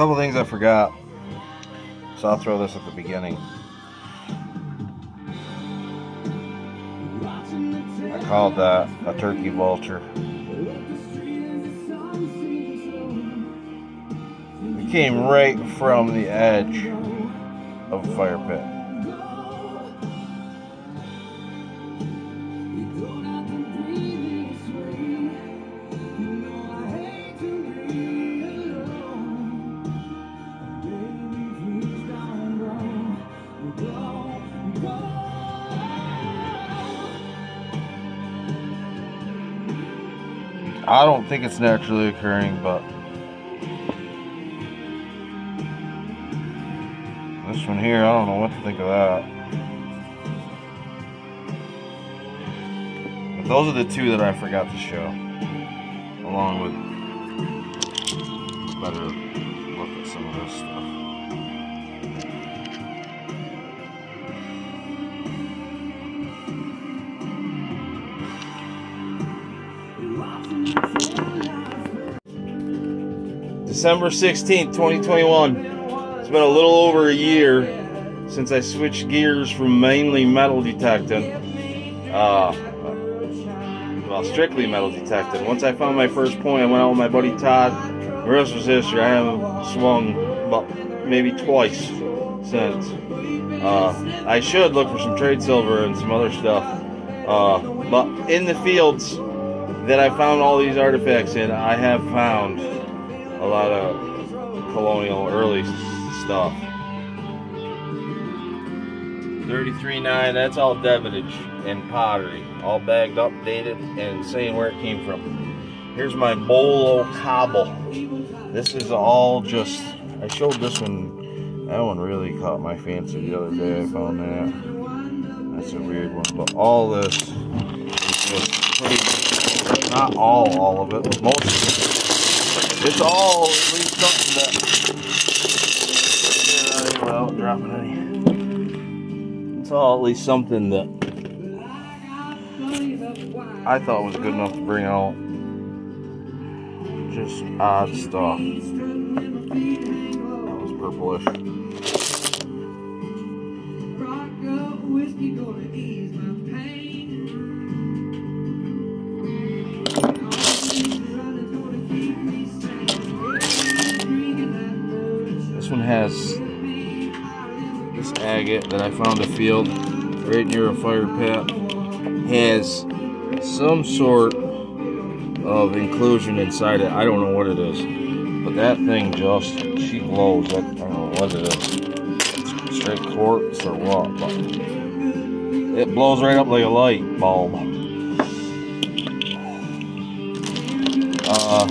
couple things I forgot. So I'll throw this at the beginning. I called that a turkey vulture. It came right from the edge of a fire pit. I don't think it's naturally occurring, but this one here, I don't know what to think of that. But those are the two that I forgot to show, along with better December 16th, 2021. It's been a little over a year since I switched gears from mainly metal detecting. Uh, well, strictly metal detecting. Once I found my first point, I went out with my buddy Todd. The rest was history. I haven't swung maybe twice since. Uh, I should look for some trade silver and some other stuff. Uh, but in the fields that I found all these artifacts in, I have found a lot of colonial early stuff. 33.9, that's all debitage and pottery, all bagged up, dated, and saying where it came from. Here's my bolo cobble. This is all just, I showed this one, that one really caught my fancy the other day, I found that. That's a weird one, but all this not all, all of it, but most of it. It's all at least something that, well, dropping any. It's all at least something that I thought was good enough to bring out just odd stuff. That was purplish. Whiskey gonna ease my that I found a field right near a fire pit. Has some sort of inclusion inside it. I don't know what it is. But that thing just, she glows. I, don't know what it is. Straight quartz or what. But it blows right up like a light bulb. Uh,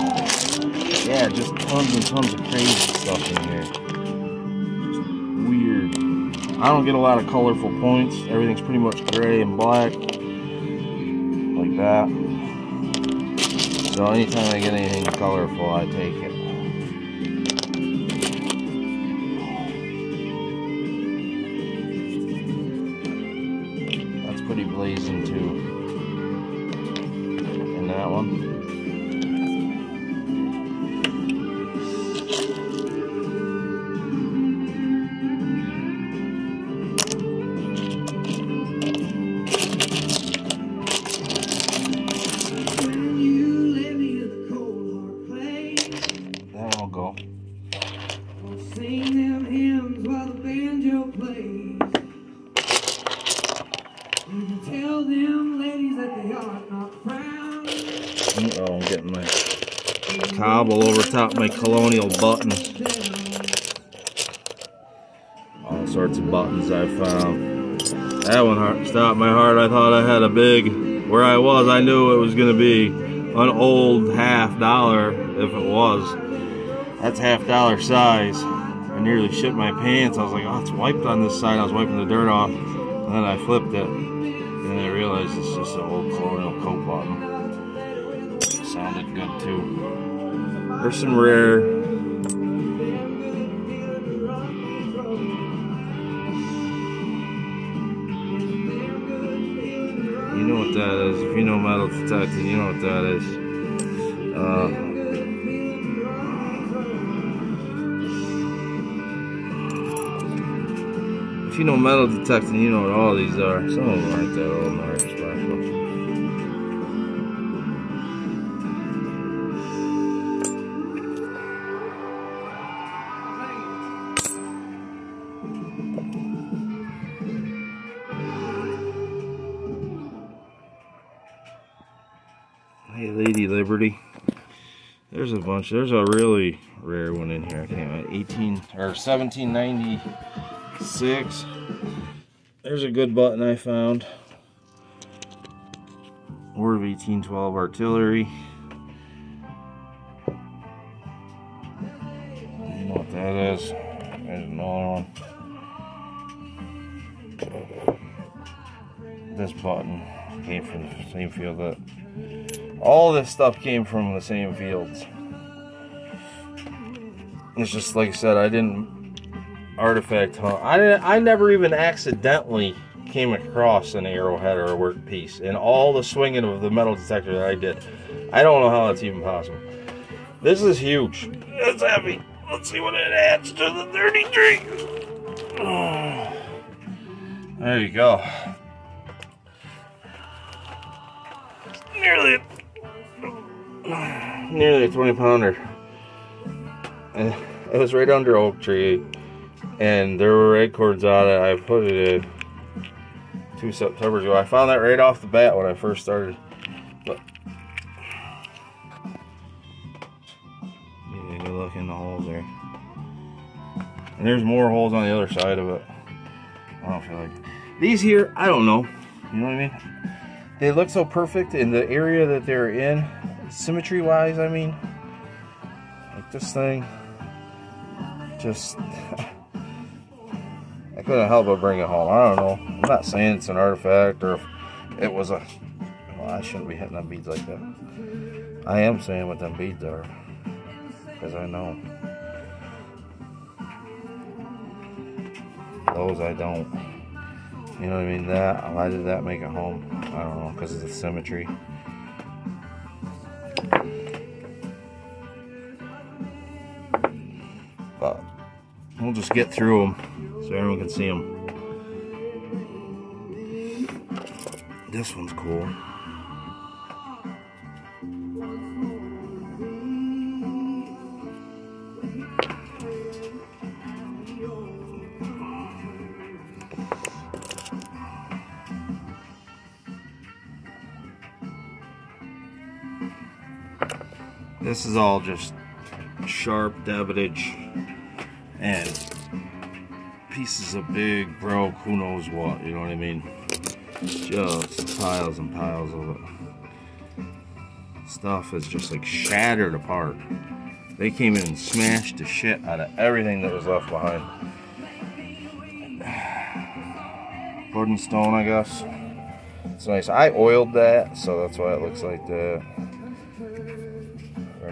yeah, just tons and tons of crazy stuff in here. I don't get a lot of colorful points. Everything's pretty much gray and black. Like that. So anytime I get anything colorful, I take it. Top my colonial button. All sorts of buttons I found. That one stopped my heart. I thought I had a big, where I was, I knew it was going to be an old half dollar if it was. That's half dollar size. I nearly shit my pants. I was like, oh, it's wiped on this side. I was wiping the dirt off. And then I flipped it. And I realized it's just an old colonial coat button. Sounded good too. There's some rare. You know what that is. If you know metal detecting, you know what that is. Uh, if you know metal detecting, you know what all these are. Some of them aren't that old, are bunch. There's a really rare one in here. I can't. 18 or 1796. There's a good button I found. War of 1812 artillery. You know what that is? There's another one. This button came from the same field that all this stuff came from the same fields. It's just like I said, I didn't artifact hunt. I didn't. I never even accidentally came across an arrowhead or a work piece in all the swinging of the metal detector that I did. I don't know how that's even possible. This is huge. It's heavy. Let's see what it adds to the 33. There you go. Nearly nearly a 20 pounder. It was right under oak tree, and there were acorns on it. I put it in two September's ago. I found that right off the bat when I first started. But yeah, look in the holes there. And there's more holes on the other side of it. I don't feel like these here. I don't know. You know what I mean? They look so perfect in the area that they're in symmetry wise, I mean, like this thing, just, I couldn't help but bring it home. I don't know. I'm not saying it's an artifact or if it was a, well, I shouldn't be hitting them beads like that. I am saying what them beads are, because I know. Those I don't. You know what I mean? That, why did that make it home? I don't know, because of the symmetry. But we'll just get through them so everyone can see them. This one's cool. This is all just sharp debitage and pieces of big broke who knows what you know what I mean? Just piles and piles of it. Stuff is just like shattered apart. They came in and smashed the shit out of everything that was left behind. Wood and stone I guess. It's nice. I oiled that so that's why it looks like that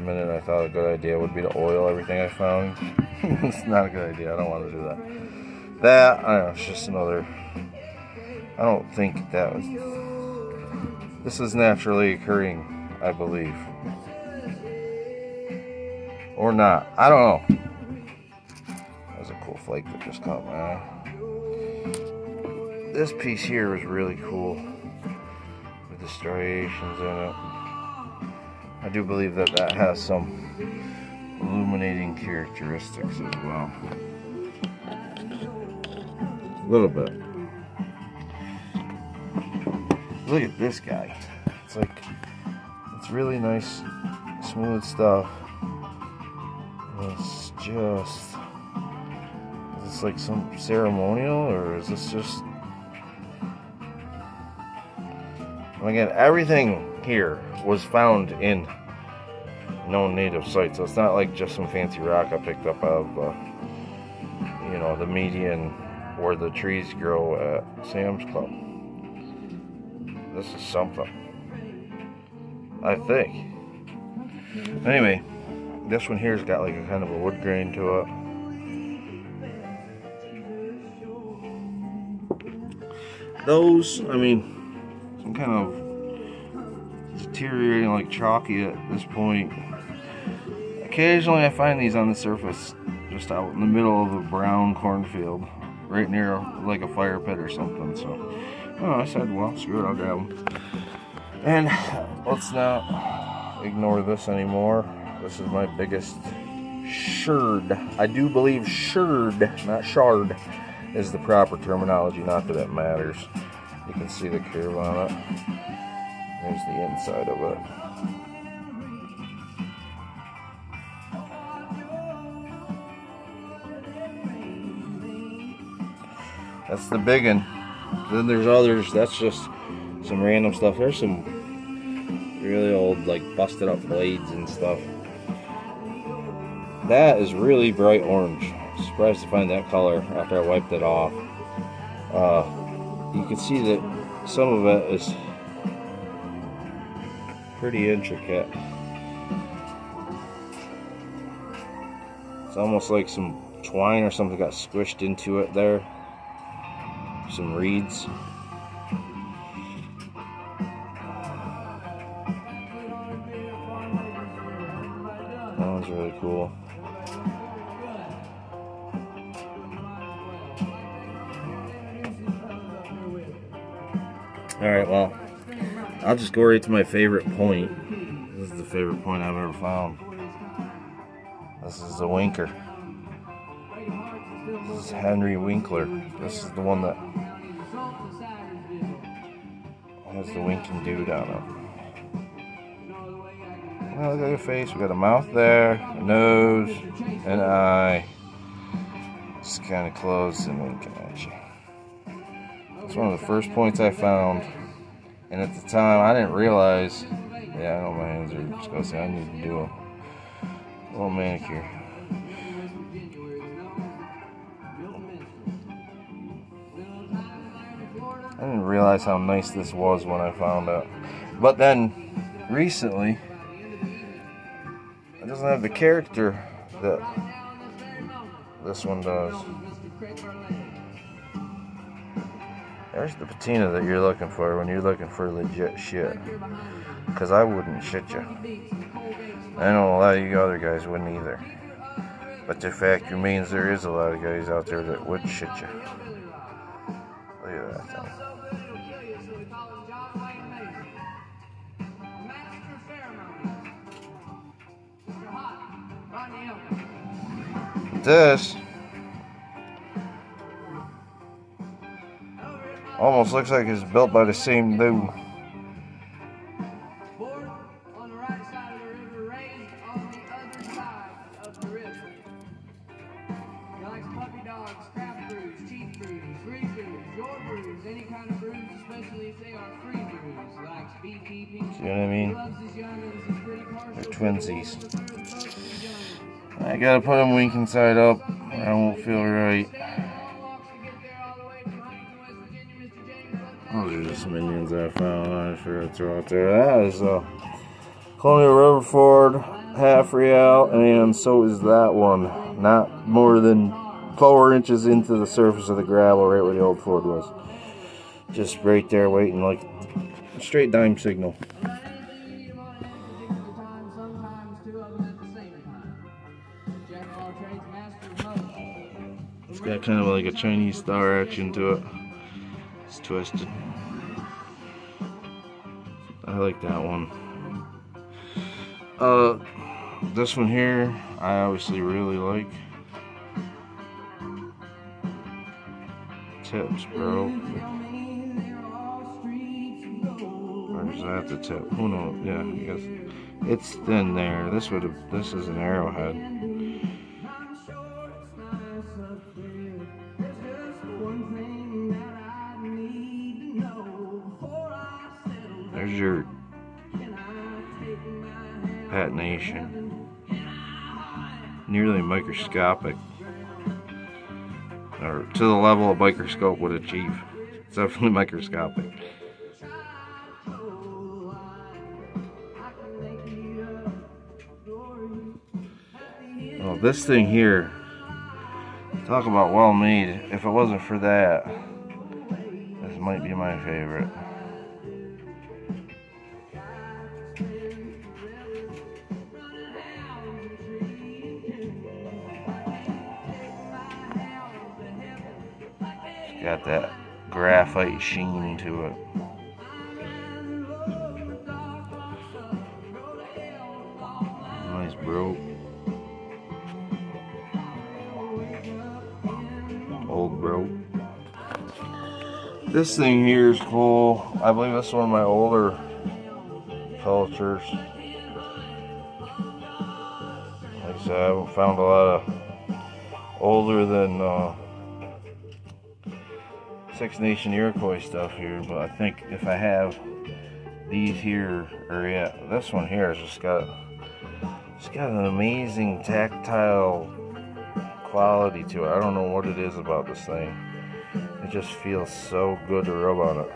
minute I thought a good idea would be to oil everything I found. it's not a good idea. I don't want to do that. That, I don't know, it's just another. I don't think that was. This is naturally occurring, I believe. Or not. I don't know. That's a cool flake that just caught my eye. This piece here is really cool. With the striations in it. I do believe that that has some illuminating characteristics as well. A little bit. Look at this guy. It's like, it's really nice, smooth stuff. It's just, is this like some ceremonial or is this just, again, everything here was found in known native sites. So it's not like just some fancy rock I picked up out of, uh, you know, the median where the trees grow at Sam's Club. This is something. I think. Anyway, this one here's got like a kind of a wood grain to it. Those, I mean, kind of deteriorating like chalky at this point. Occasionally I find these on the surface just out in the middle of a brown cornfield. right near like a fire pit or something. So oh, I said, well, screw it, I'll grab them. And let's not ignore this anymore. This is my biggest sherd. I do believe sherd, not shard, is the proper terminology. Not that it matters. You can see the curve on it. There's the inside of it. That's the big one. Then there's others. That's just some random stuff. There's some really old, like busted up blades and stuff. That is really bright orange. Surprised to find that color after I wiped it off. Uh, you can see that some of it is pretty intricate. It's almost like some twine or something got squished into it there. Some reeds. Alright, well, I'll just go right to my favorite point. This is the favorite point I've ever found. This is the Winker. This is Henry Winkler. This is the one that has the winking dude on it. Well, look at your face. We got a mouth there, a nose, an eye. Just kind of close and winking at you. One of the first points I found. And at the time, I didn't realize. Yeah, I know my hands are disgusting. I need to do a little manicure. I didn't realize how nice this was when I found out. But then, recently, it doesn't have the character that this one does. There's the patina that you're looking for when you're looking for legit shit. Because I wouldn't shit you. I know a lot of you other guys wouldn't either. But the fact remains there is a lot of guys out there that would shit you. Look at that thing. This almost looks like it's built by the same dude. on the right side of the river, raised on the other side of the river. He likes puppy dogs, craft brews, cheap brews, free brews, your brews, any kind of brews, especially if they are free brews. He likes beekeeping. See what I mean? He loves his youngins. He's pretty partial They're twinsies. the third most of his youngins. I gotta put them winking side up. I won't feel right. Those are just minions I found. I figured to throw out there. That is uh, Colonial Riverford, half real, and so is that one. Not more than four inches into the surface of the gravel, right where the old Ford was. Just right there, waiting like a straight dime signal. It's got kind of like a Chinese star action to it. It's twisted. I like that one. Uh, this one here, I obviously really like. Tips, bro. Or is that the tip? Who knows? Yeah, I guess it's thin there. This would have. This is an arrowhead. Nearly microscopic. Or to the level a microscope would achieve. It's definitely microscopic. Oh, this thing here, talk about well made. If it wasn't for that, this might be my favorite. Got that graphite sheen to it. Nice bro. Old bro. This thing here is cool. I believe this is one of my older cultures. Like I said, I found a lot of older than uh, Six Nation Iroquois stuff here, but I think if I have these here, or yeah, this one here has just got, it's got an amazing tactile quality to it. I don't know what it is about this thing. It just feels so good to rub on it.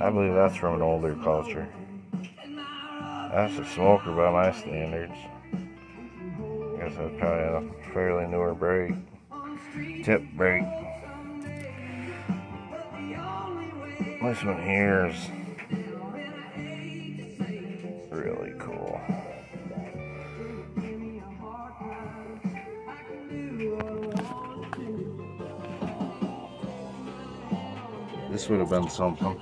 I believe that's from an older culture. That's a smoker by my standards. I guess that's probably a fairly newer brake. Tip brake. This one here is really cool. This would have been something.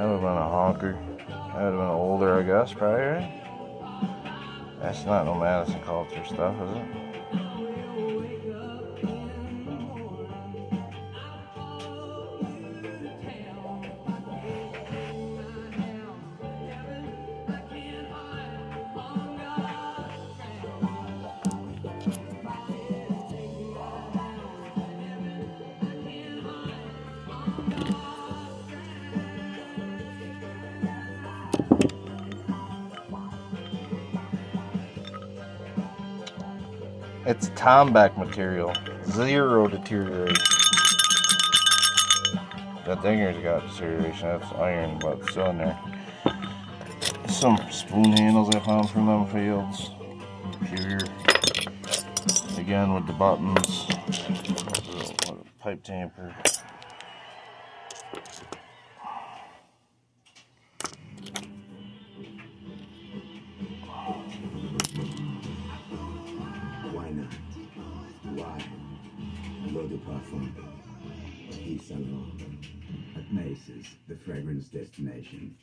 That would have been a honker. That would have been older, I guess, probably, right? That's not no Madison culture stuff, is it? It's tombac material. Zero deterioration. That dinger's got deterioration. That's iron, but still in there. Some spoon handles I found from them fields. Pure. Again with the buttons. Pipe tamper. Parfum. Yves Saint Laurent. At Macy's, the fragrance destination.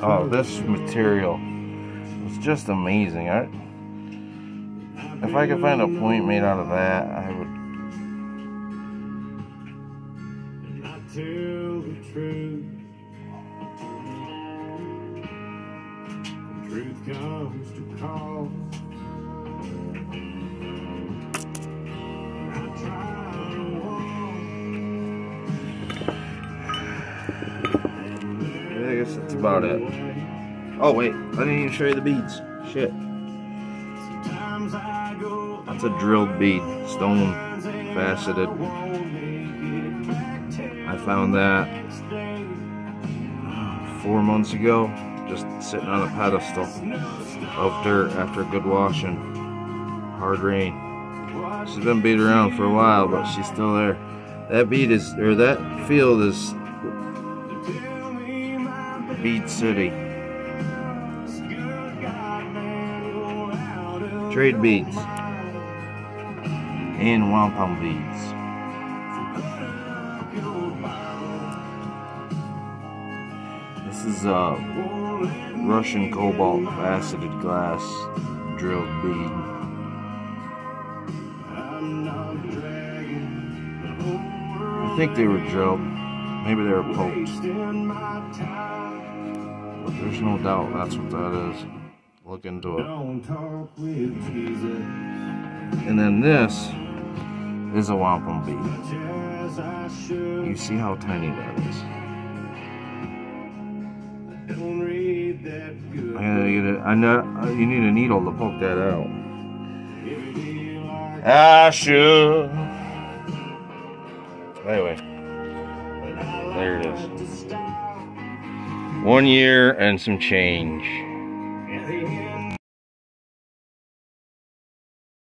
Oh, this material is just amazing. I, if I could find a point made out of that, I would. Comes to call. I try to walk. I guess that's about it. Oh wait, I didn't even show you the beads. Shit, Sometimes I go that's a drilled bead, stone faceted. I found that four months ago, sitting on a pedestal of dirt after a good washing. Hard rain. She's been beat around for a while, but she's still there. That bead is, or that field is Bead City. Trade beads and wampum beads. This is a Russian cobalt faceted glass drilled bead. I think they were drilled. Maybe they were poked. But there's no doubt that's what that is. Look into it. Don't talk with Jesus. And then this is a wampum bead. As I should. You see how tiny that is. I gotta get know uh, you need a needle to poke that out. Ah, I should. Anyway, there it is. One year and some change.